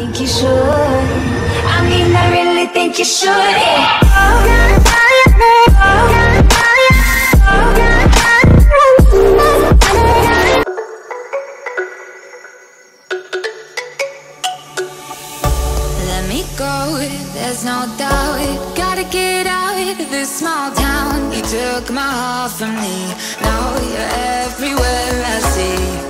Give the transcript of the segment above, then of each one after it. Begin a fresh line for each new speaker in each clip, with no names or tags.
think you should. I mean, I really think you should. Yeah.
Let me go, there's no doubt Gotta get out of this small town You took my heart from me Now you're everywhere I see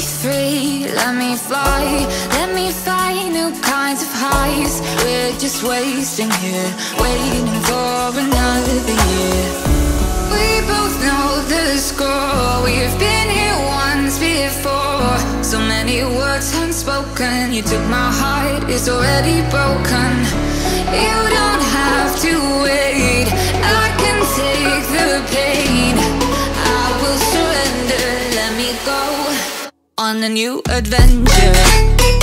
free, let me fly Let me find new kinds of highs. We're just wasting here Waiting for another year. We both know the score We've been here once before. So many words unspoken You took my heart, it's already broken. You don't have to On a new adventure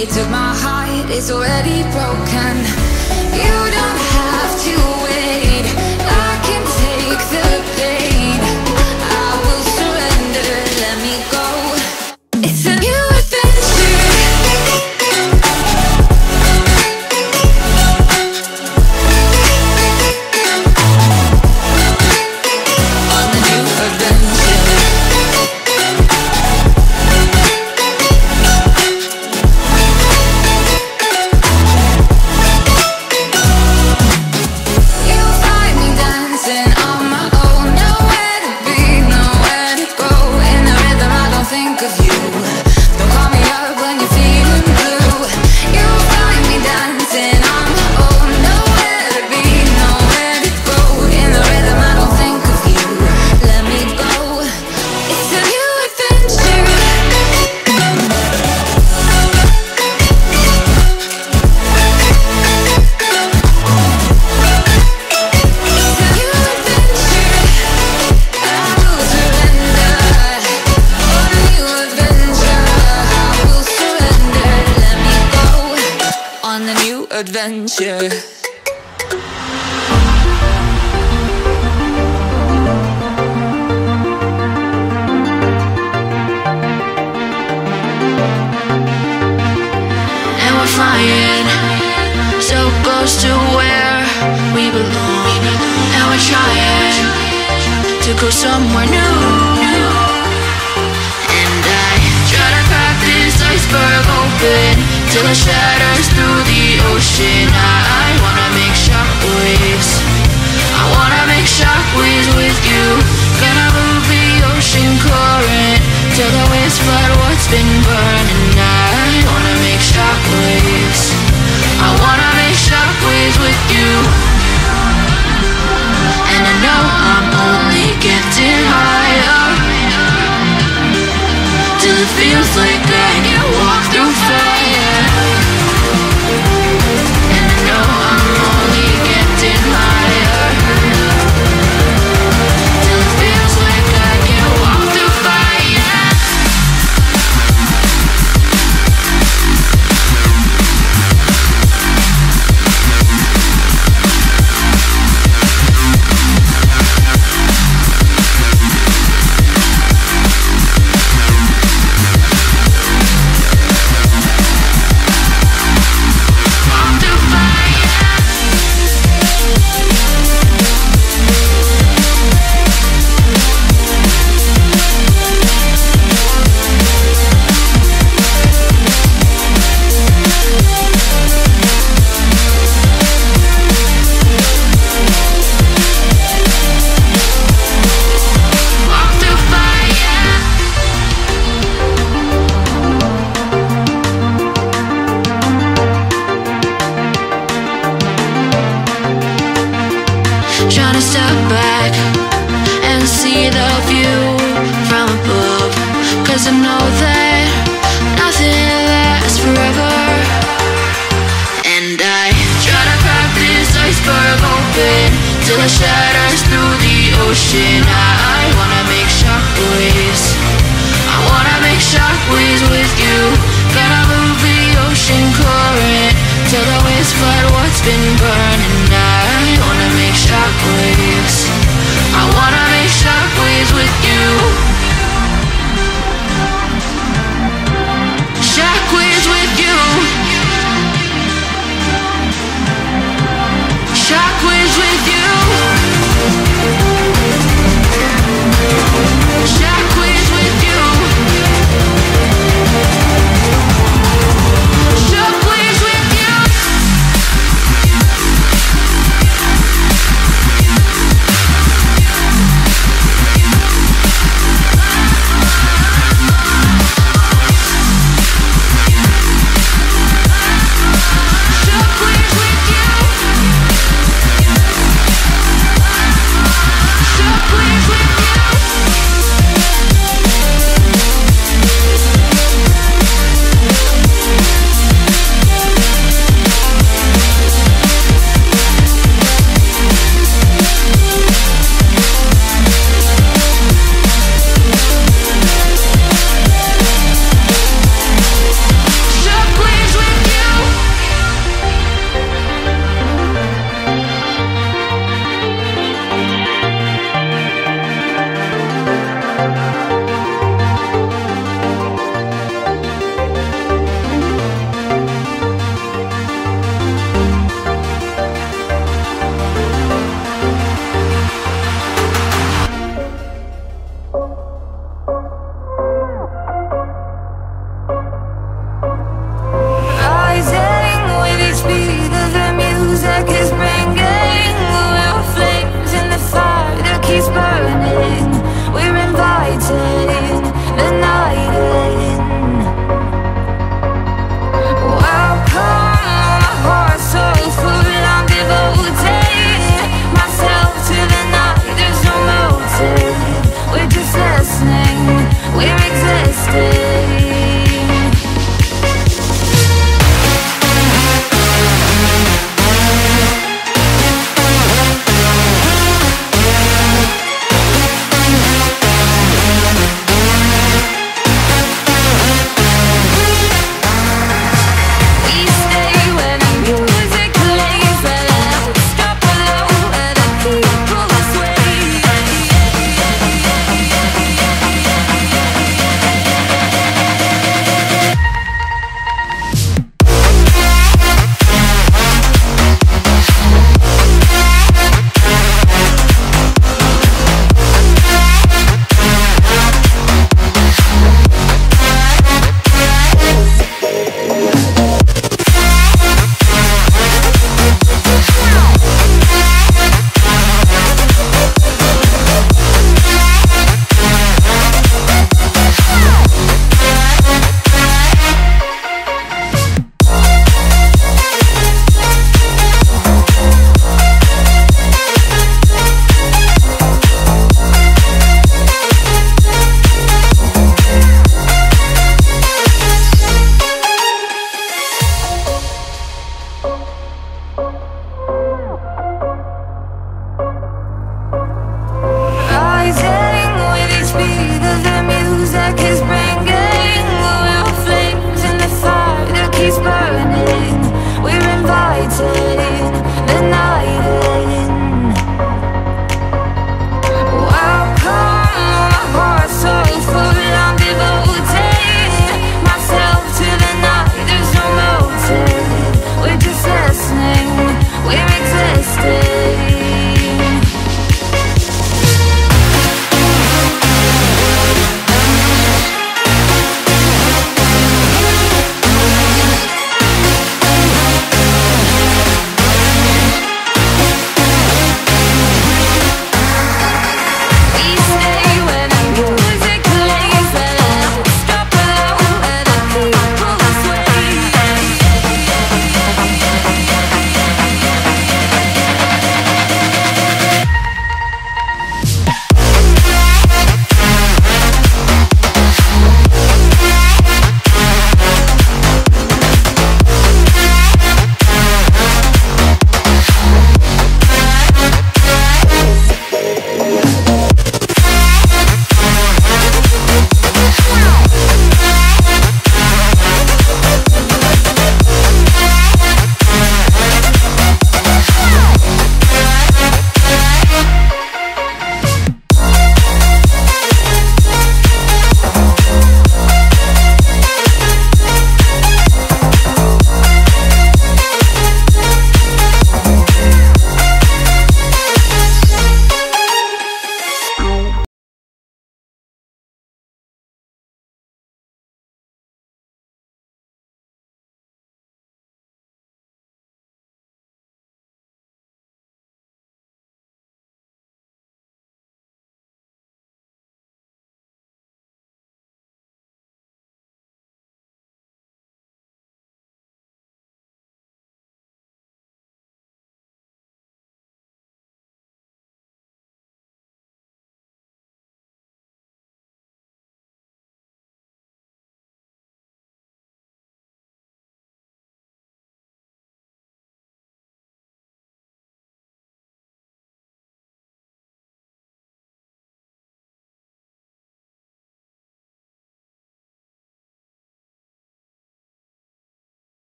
You took my heart, it's already broken.
Flying so close to where we belong. And we're trying to go somewhere new. And I try to crack this iceberg open till it shatters through the ocean. I wanna make shockwaves. I wanna make shockwaves with you. Gonna move the ocean current till the waves flood what's been burning. I make shockwaves. I wanna make shockwaves with you. And I know I'm step back and see the view from above. Cause I know that nothing lasts forever. And I try to crack this iceberg open till it shatters through the ocean. I wanna make shockwaves. I wanna make shockwaves with you. Gonna move the ocean current till the waves flood what's been burning. I wanna make shockwaves. I wanna